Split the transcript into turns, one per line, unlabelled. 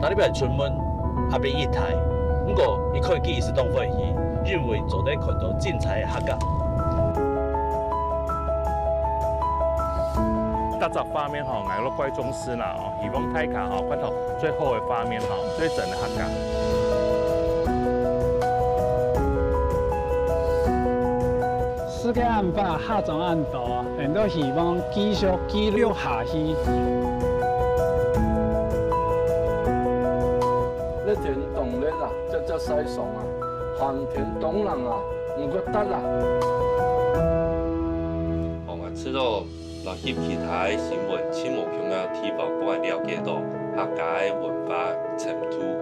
那你别出门，也别一台。不过，伊可以记是当回去，认为做在看到精彩的客家。
打造画面吼，挨落怪宗师啦哦，希望大家吼看到最好的画面吼，最真的客家。
世界安法下种按道，很多希望继续记录下去。
呢段动力啦，只只西上啊，寒田东人啊，唔觉得啦。
我们知道那些其他新闻，亲目强啊，提报不爱了解到客家的文化程度。